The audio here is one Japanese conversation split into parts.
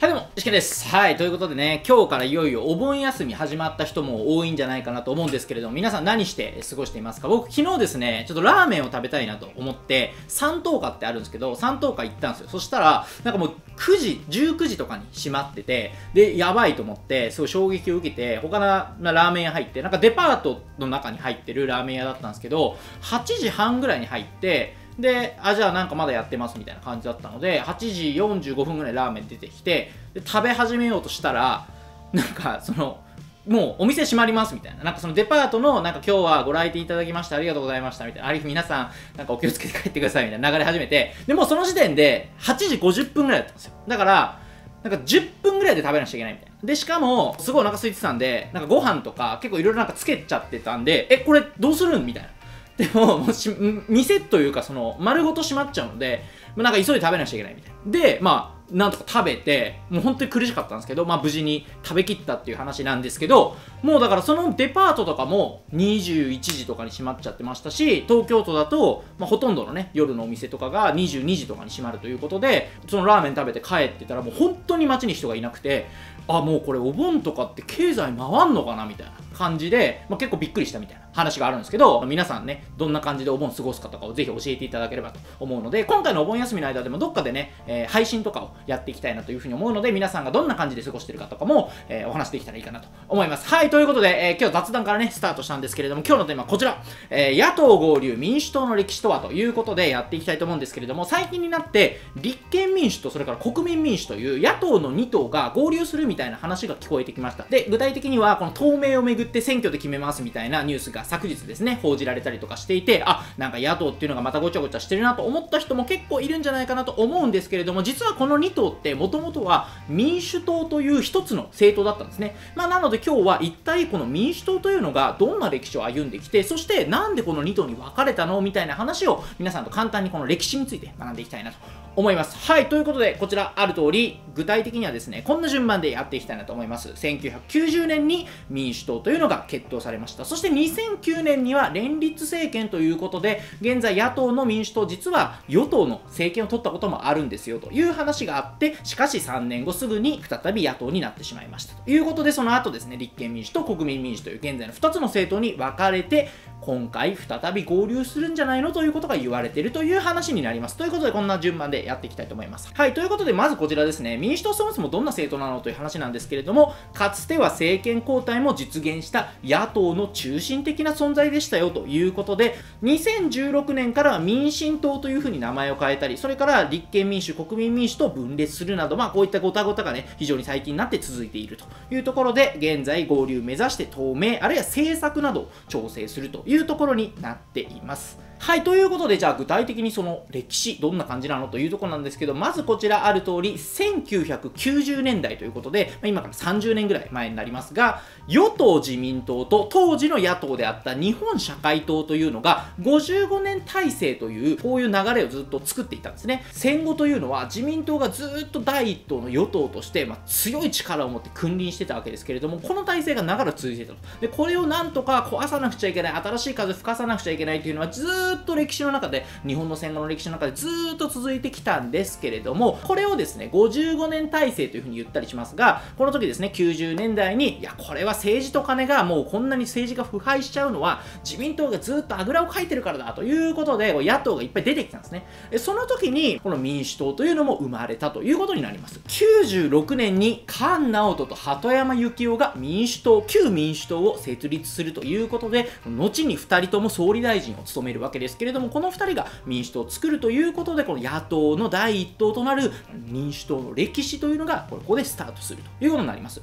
はいどうも、石木です。はい、ということでね、今日からいよいよお盆休み始まった人も多いんじゃないかなと思うんですけれども、皆さん何して過ごしていますか？僕、昨日ですね、ちょっとラーメンを食べたいなと思って、三等価ってあるんですけど、三等価行ったんですよ。そしたら、なんかもう9時、19時とかに閉まってて、で、やばいと思って、すごい衝撃を受けて、他のラーメン屋入って、なんかデパートの中に入ってるラーメン屋だったんですけど、8時半ぐらいに入って、で、あ、じゃあなんかまだやってますみたいな感じだったので、8時45分ぐらいラーメン出てきて、で食べ始めようとしたら、なんかその、もうお店閉まりますみたいな。なんかそのデパートの、なんか今日はご来店いただきましてありがとうございましたみたいな。あり皆さん、なんかお気をつけて帰ってくださいみたいな流れ始めて、でもその時点で8時50分ぐらいだったんですよ。だから、なんか10分ぐらいで食べなきゃいけないみたいな。で、しかも、すごいお腹空いてたんで、なんかご飯とか結構いろいろなんかつけちゃってたんで、え、これどうするんみたいな。でも、もし、店というか、その、丸ごと閉まっちゃうので、なんか急いで食べなきゃいけないみたいな。で、まあ、なんとか食べて、もう本当に苦しかったんですけど、まあ無事に食べきったっていう話なんですけど、もうだからそのデパートとかも21時とかに閉まっちゃってましたし、東京都だと、まあほとんどのね、夜のお店とかが22時とかに閉まるということで、そのラーメン食べて帰ってたらもう本当に街に人がいなくて、あ、もうこれお盆とかって経済回んのかなみたいな感じで、まあ結構びっくりしたみたいな。話があるんですけど、皆さんね、どんな感じでお盆過ごすかとかをぜひ教えていただければと思うので、今回のお盆休みの間でもどっかでね、えー、配信とかをやっていきたいなというふうに思うので、皆さんがどんな感じで過ごしてるかとかも、えー、お話できたらいいかなと思います。はい、ということで、えー、今日雑談からね、スタートしたんですけれども、今日のテーマはこちら、え野党合流民主党の歴史とはということでやっていきたいと思うんですけれども、最近になって、立憲民主とそれから国民民主という野党の2党が合流するみたいな話が聞こえてきました。で、具体的には、この透明をめぐって選挙で決めますみたいなニュースが昨日ですね、報じられたりとかしていて、あ、なんか野党っていうのがまたごちゃごちゃしてるなと思った人も結構いるんじゃないかなと思うんですけれども、実はこの2党ってもともとは民主党という一つの政党だったんですね。まあなので今日は一体この民主党というのがどんな歴史を歩んできて、そしてなんでこの2党に分かれたのみたいな話を皆さんと簡単にこの歴史について学んでいきたいなと思います。はい、ということで、こちらある通り、具体的にはですね、こんな順番でやっていきたいなと思います。1990年に民主党というのが決闘されました。そして2009年には連立政権ということで、現在野党の民主党、実は与党の政権を取ったこともあるんですよという話があって、しかし3年後すぐに再び野党になってしまいましたということで、その後ですね、立憲民主と国民民主という現在の2つの政党に分かれて、今回再び合流するんじゃないのということが言われているという話になります。ということで、こんな順番でやっていきたいと思います。はい、ということで、まずこちらですね、民主党そもそもどんな政党なのという話なんですけれども、かつては政権交代も実現した野党の中心的な存在でしたよということで、2016年からは民進党というふうに名前を変えたり、それから立憲民主、国民民主と分裂するなど、まあこういったごたごたがね、非常に最近になって続いているというところで、現在合流目指して透明、あるいは政策などを調整するというところになっています。はい、ということで、じゃあ具体的にその歴史、どんな感じなのというところなんですけど、まずこちらある通り、1990年代ということで、ま、今から30年ぐらい前になりますが、与党自民党と当時の野党であった日本社会党というのが、55年体制という、こういう流れをずっと作っていたんですね。戦後というのは、自民党がずっと第一党の与党として、まあ、強い力を持って君臨してたわけですけれども、この体制が長らく続いてたと。で、これをなんとか壊さなくちゃいけない、新しい風吹かさなくちゃいけないというのは、ずっとっと歴史の中で、日本の戦後の歴史の中でずっと続いてきたんですけれども、これをですね、55年体制というふうに言ったりしますが、この時ですね、90年代に、いや、これは政治と金がもうこんなに政治が腐敗しちゃうのは、自民党がずっとあぐらをかいてるからだということで、野党がいっぱい出てきたんですね。その時に、この民主党というのも生まれたということになります。96年に菅直人と鳩山幸夫が民主党、旧民主党を設立するということで、後に2人とも総理大臣を務めるわけですけれども、この2人が民主党を作るということで、この野党の第1党となる民主党の歴史というのが、ここでスタートするということになります。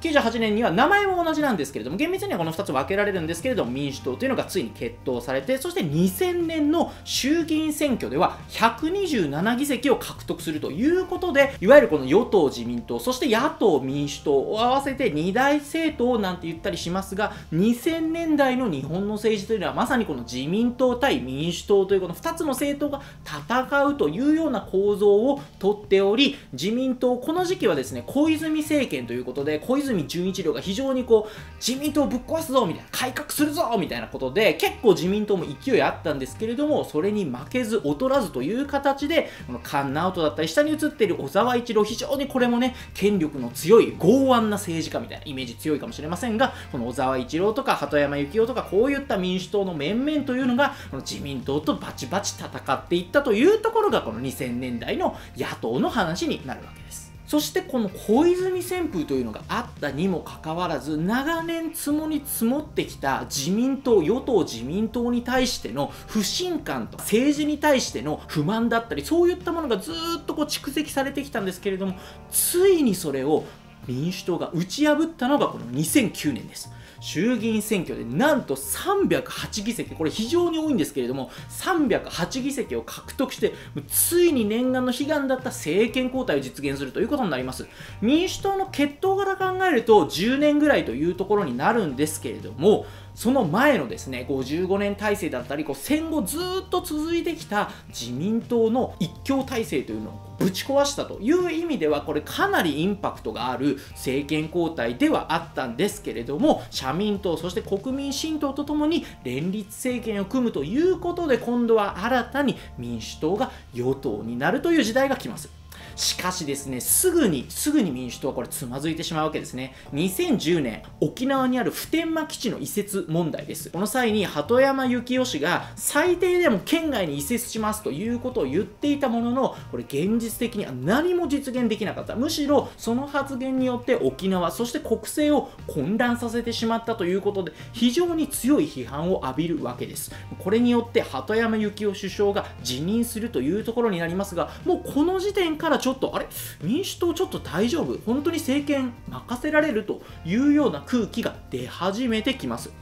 98年には名前も同じなんですけれども、厳密にはこの2つ分けられるんですけれども、民主党というのがついに決闘されて、そして2000年の衆議院選挙では127議席を獲得するということで、いわゆるこの与党自民党、そして野党民主党を合わせて二大政党なんて言ったりしますが、2000年代の日本の政治というのはまさにこの自民党対民主党というこの2つの政党が戦うというような構造をとっており、自民党、この時期はですね、小泉政権ということで、小泉泉純一郎が非常にこう自民党をぶっ壊すぞみたいな改革するぞみたいなことで結構自民党も勢いあったんですけれどもそれに負けず劣らずという形でこの菅直人だったり下に映っている小沢一郎非常にこれもね権力の強い剛腕な政治家みたいなイメージ強いかもしれませんがこの小沢一郎とか鳩山幸夫とかこういった民主党の面々というのがこの自民党とバチバチ戦っていったというところがこの2000年代の野党の話になるわけです。そしてこの小泉旋風というのがあったにもかかわらず長年積もり積もってきた自民党与党自民党に対しての不信感と政治に対しての不満だったりそういったものがずっとこう蓄積されてきたんですけれどもついにそれを民主党が打ち破ったのがこの2009年です。衆議院選挙でなんと308議席、これ非常に多いんですけれども、308議席を獲得して、ついに念願の悲願だった政権交代を実現するということになります。民主党の決闘から考えると10年ぐらいというところになるんですけれども、その前のですね55年体制だったりこう戦後ずっと続いてきた自民党の一強体制というのをぶち壊したという意味ではこれかなりインパクトがある政権交代ではあったんですけれども社民党そして国民新党とともに連立政権を組むということで今度は新たに民主党が与党になるという時代が来ます。しかしですね、すぐに、すぐに民主党はこれつまずいてしまうわけですね。2010年、沖縄にある普天間基地の移設問題です。この際に鳩山幸夫氏が最低でも県外に移設しますということを言っていたものの、これ現実的には何も実現できなかった。むしろその発言によって沖縄、そして国政を混乱させてしまったということで、非常に強い批判を浴びるわけです。これによって鳩山幸夫首相が辞任するというところになりますが、もうこの時点からちょっとあれ？民主党ちょっと大丈夫？本当に政権任せられる？というような空気が出始めてきます。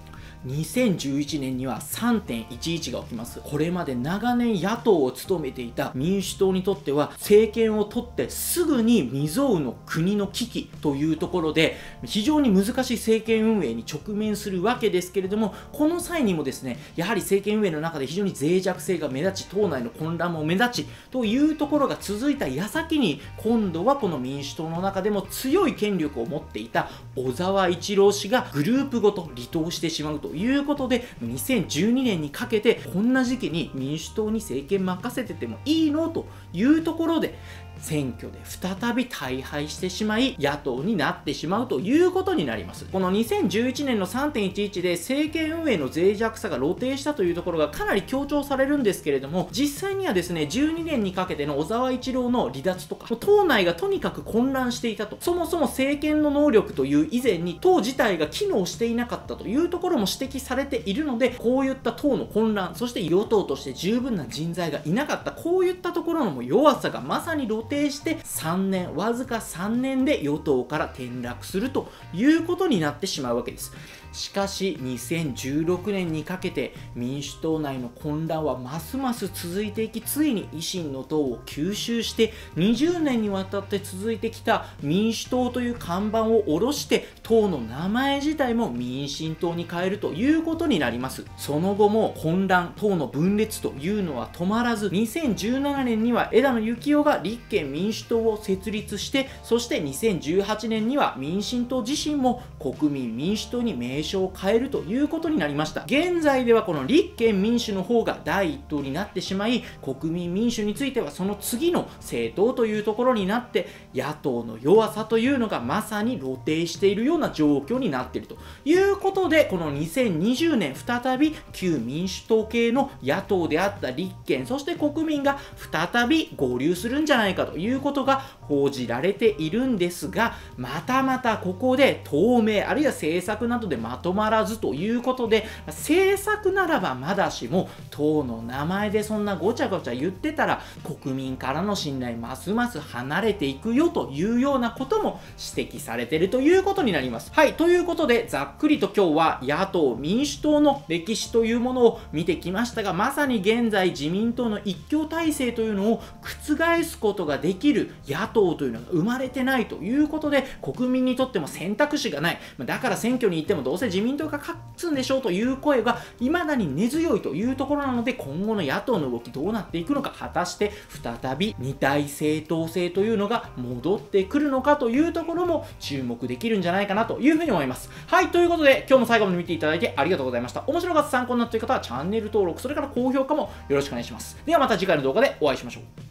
2011年には3.11が起きます。これまで長年野党を務めていた民主党にとっては政権を取ってすぐに未曾有の国の危機というところで非常に難しい政権運営に直面するわけですけれどもこの際にもですねやはり政権運営の中で非常に脆弱性が目立ち党内の混乱も目立ちというところが続いた矢先に今度はこの民主党の中でも強い権力を持っていた小沢一郎氏がグループごと離党してしまうということで2012年にかけてこんな時期に民主党に政権任せててもいいの？というところで選挙で再び大敗してしまい野党になってしまうということになります。この2011年の3.11で政権運営の脆弱さが露呈したというところがかなり強調されるんですけれども実際にはですね12年にかけての小沢一郎の離脱とか党内がとにかく混乱していたと。そもそも政権の能力という以前に党自体が機能していなかったというところも指摘されているのでこういった党の混乱そして与党として十分な人材がいなかったこういったところのも弱さがまさに露呈定して3年わずか3年で与党から転落するということになってしまうわけです。しかし2016年にかけて民主党内の混乱はますます続いていきついに維新の党を吸収して20年にわたって続いてきた民主党という看板を下ろして党の名前自体も民進党に変えるということになります。その後も混乱党の分裂というのは止まらず2017年には枝野幸男が立憲民主党を設立してそして2018年には民進党自身も国民民主党に命名称を変えるということになりました。現在ではこの立憲民主の方が第一党になってしまい国民民主についてはその次の政党というところになって野党の弱さというのがまさに露呈しているような状況になっているということでこの2020年再び旧民主党系の野党であった立憲そして国民が再び合流するんじゃないかということが報じられているんですがまたまたここで透明あるいは政策などでまとまらずということで政策ならばまだしも党の名前でそんなごちゃごちゃ言ってたら国民からの信頼ますます離れていくよというようなことも指摘されてるということになります。はい、ということでざっくりと今日は野党民主党の歴史というものを見てきましたがまさに現在自民党の一強体制というのを覆すことがができる野党というのが生まれてないということで国民にとっても選択肢がないだから選挙に行ってもどうせ自民党が勝つんでしょうという声が未だに根強いというところなので今後の野党の動きどうなっていくのか果たして再び二大政党制というのが戻ってくるのかというところも注目できるんじゃないかなというふうに思います。はいということで今日も最後まで見ていただいてありがとうございました。面白かった参考になったという方はチャンネル登録それから高評価もよろしくお願いします。ではまた次回の動画でお会いしましょう。